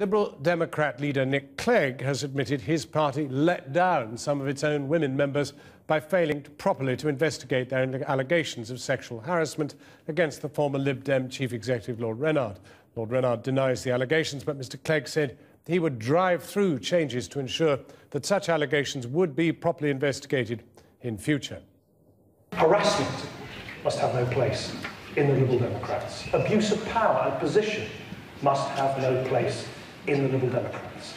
Liberal Democrat leader Nick Clegg has admitted his party let down some of its own women members by failing to properly to investigate their allegations of sexual harassment against the former Lib Dem chief executive Lord Rennard. Lord Rennard denies the allegations, but Mr Clegg said he would drive through changes to ensure that such allegations would be properly investigated in future. Harassment must have no place in the Liberal Democrats. Abuse of power and position must have no place in the Liberal Democrats.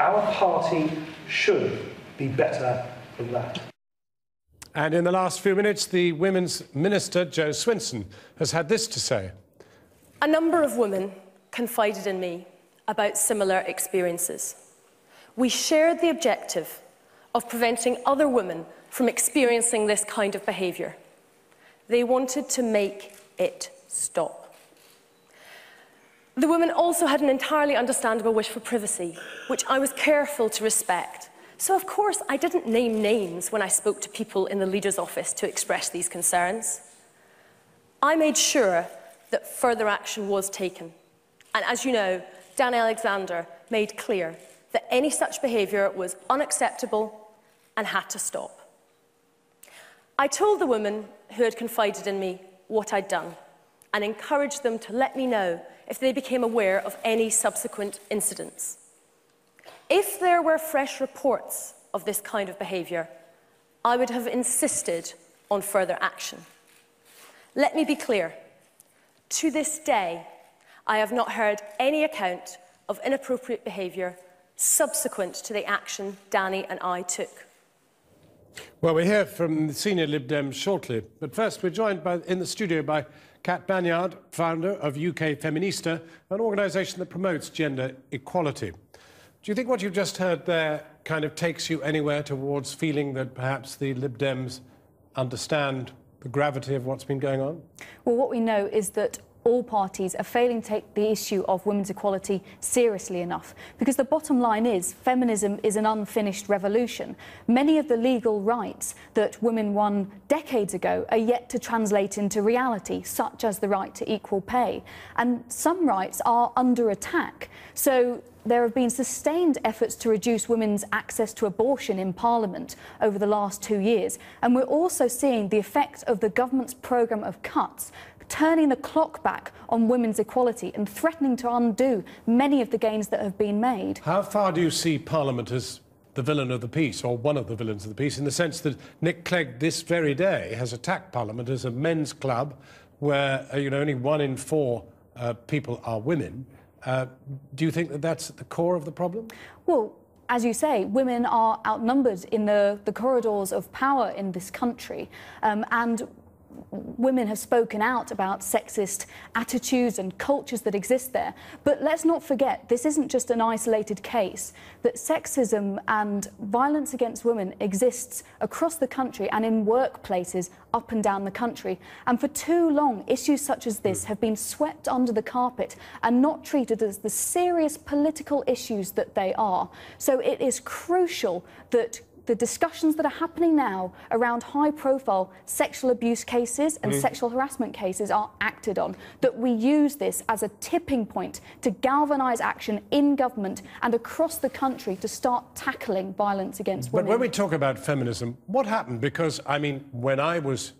Our party should be better than that. And in the last few minutes, the Women's Minister, Jo Swinson, has had this to say. A number of women confided in me about similar experiences. We shared the objective of preventing other women from experiencing this kind of behaviour. They wanted to make it stop. The woman also had an entirely understandable wish for privacy, which I was careful to respect. So, of course, I didn't name names when I spoke to people in the leader's office to express these concerns. I made sure that further action was taken. And as you know, Dan Alexander made clear that any such behaviour was unacceptable and had to stop. I told the woman who had confided in me what I'd done and encouraged them to let me know if they became aware of any subsequent incidents. If there were fresh reports of this kind of behaviour, I would have insisted on further action. Let me be clear. To this day, I have not heard any account of inappropriate behaviour subsequent to the action Danny and I took. Well, we hear from the senior Lib Dems shortly, but first we're joined by, in the studio by Kat Banyard, founder of UK Feminista, an organisation that promotes gender equality. Do you think what you've just heard there kind of takes you anywhere towards feeling that perhaps the Lib Dems understand the gravity of what's been going on? Well, what we know is that all parties are failing to take the issue of women's equality seriously enough. Because the bottom line is, feminism is an unfinished revolution. Many of the legal rights that women won decades ago are yet to translate into reality, such as the right to equal pay. And some rights are under attack. So there have been sustained efforts to reduce women's access to abortion in Parliament over the last two years. And we're also seeing the effect of the government's programme of cuts turning the clock back on women's equality and threatening to undo many of the gains that have been made. How far do you see Parliament as the villain of the piece, or one of the villains of the piece, in the sense that Nick Clegg this very day has attacked Parliament as a men's club where uh, you know only one in four uh, people are women. Uh, do you think that that's at the core of the problem? Well, as you say, women are outnumbered in the, the corridors of power in this country. Um, and women have spoken out about sexist attitudes and cultures that exist there. But let's not forget, this isn't just an isolated case, that sexism and violence against women exists across the country and in workplaces up and down the country. And for too long, issues such as this have been swept under the carpet and not treated as the serious political issues that they are. So it is crucial that the discussions that are happening now around high profile sexual abuse cases and mm. sexual harassment cases are acted on. That we use this as a tipping point to galvanise action in government and across the country to start tackling violence against women. But when we talk about feminism, what happened? Because, I mean, when I was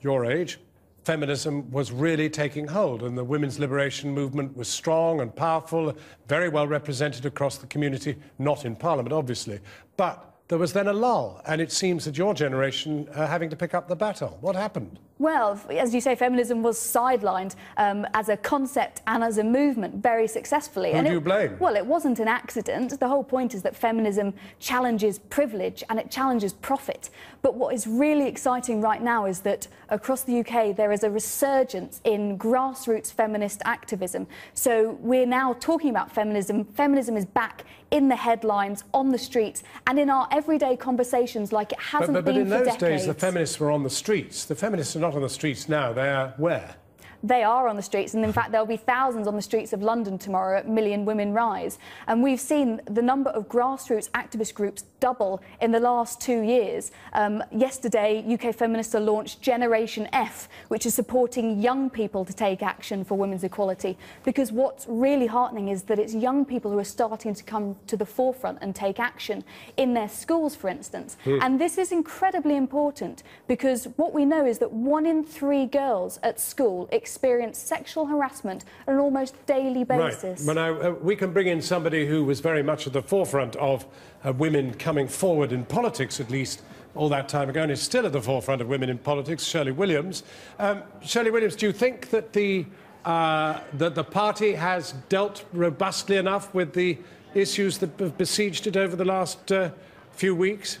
your age, feminism was really taking hold, and the women's liberation movement was strong and powerful, very well represented across the community, not in Parliament, obviously. But there was then a lull, and it seems that your generation are having to pick up the baton. What happened? Well, as you say, feminism was sidelined um, as a concept and as a movement very successfully. Who and do it, you blame? Well, it wasn't an accident. The whole point is that feminism challenges privilege and it challenges profit. But what is really exciting right now is that across the UK there is a resurgence in grassroots feminist activism. So we're now talking about feminism. Feminism is back in the headlines, on the streets, and in our everyday conversations like it hasn't but, but, been for decades. But in those days, the feminists were on the streets. The feminists are not on the streets now. They are where? They are on the streets. And in fact, there'll be thousands on the streets of London tomorrow at Million Women Rise. And we've seen the number of grassroots activist groups double in the last two years. Um, yesterday, UK Feminista launched Generation F, which is supporting young people to take action for women's equality. Because what's really heartening is that it's young people who are starting to come to the forefront and take action in their schools, for instance. Mm. And this is incredibly important because what we know is that one in three girls at school experience sexual harassment on an almost daily basis. Right. Well, now, uh, we can bring in somebody who was very much at the forefront of uh, women coming forward in politics, at least all that time ago, and is still at the forefront of women in politics, Shirley Williams. Um, Shirley Williams, do you think that the, uh, that the party has dealt robustly enough with the issues that have besieged it over the last uh, few weeks?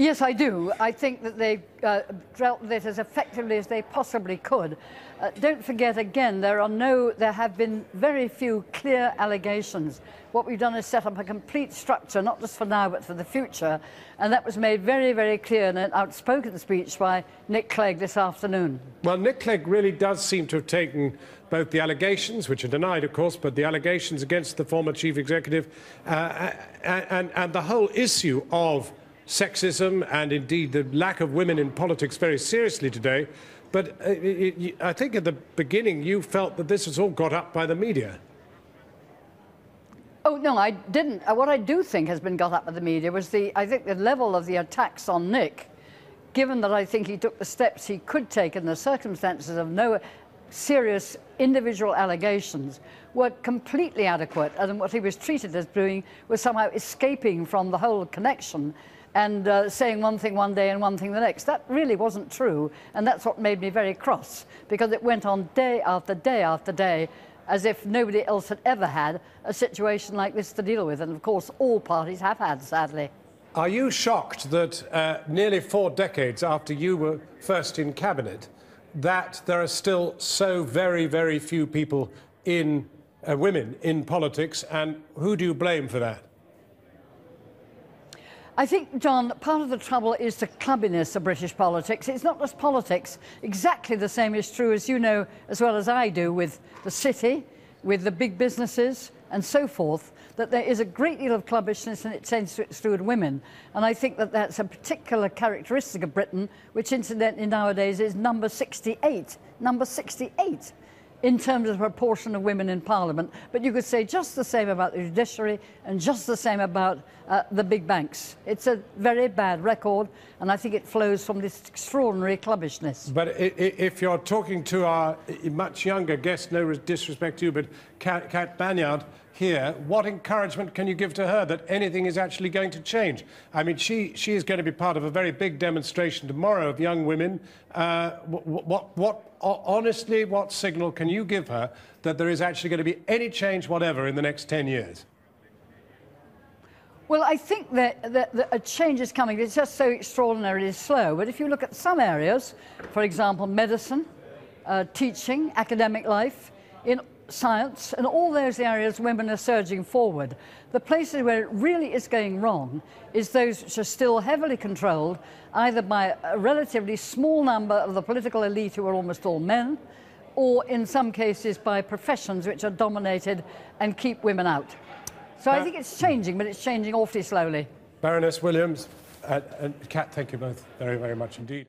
Yes, I do. I think that they uh, dealt with it as effectively as they possibly could. Uh, don't forget, again, there are no, there have been very few clear allegations. What we've done is set up a complete structure, not just for now, but for the future. And that was made very, very clear in an outspoken speech by Nick Clegg this afternoon. Well, Nick Clegg really does seem to have taken both the allegations, which are denied, of course, but the allegations against the former chief executive uh, and, and the whole issue of sexism and indeed the lack of women in politics very seriously today. But uh, I think at the beginning you felt that this was all got up by the media. Oh, no, I didn't. Uh, what I do think has been got up by the media was the, I think, the level of the attacks on Nick, given that I think he took the steps he could take in the circumstances of no serious individual allegations, were completely adequate. And what he was treated as doing was somehow escaping from the whole connection and uh, saying one thing one day and one thing the next. That really wasn't true, and that's what made me very cross, because it went on day after day after day as if nobody else had ever had a situation like this to deal with. And of course, all parties have had, sadly. Are you shocked that uh, nearly four decades after you were first in cabinet, that there are still so very, very few people in uh, women in politics, and who do you blame for that? I think, Jon, part of the trouble is the clubbiness of British politics. It's not just politics. Exactly the same is true, as you know as well as I do, with the city, with the big businesses, and so forth, that there is a great deal of clubbishness and it tends to exclude women. And I think that that's a particular characteristic of Britain, which incidentally nowadays is number 68. Number 68 in terms of proportion of women in Parliament. But you could say just the same about the judiciary and just the same about uh, the big banks. It's a very bad record, and I think it flows from this extraordinary clubbishness. But if you're talking to our much younger guest, no disrespect to you, but Kat, Kat Banyard, here, what encouragement can you give to her that anything is actually going to change? I mean, she, she is going to be part of a very big demonstration tomorrow of young women. Uh, what, what, what, honestly, what signal can you give her that there is actually going to be any change whatever in the next 10 years? Well, I think that, that, that, a change is coming. It's just so extraordinarily slow. But if you look at some areas, for example, medicine, uh, teaching, academic life, in science, and all those areas women are surging forward. The places where it really is going wrong is those which are still heavily controlled either by a relatively small number of the political elite who are almost all men, or in some cases by professions which are dominated and keep women out. So I think it's changing, but it's changing awfully slowly. Baroness Williams and, and Kat, thank you both very, very much indeed.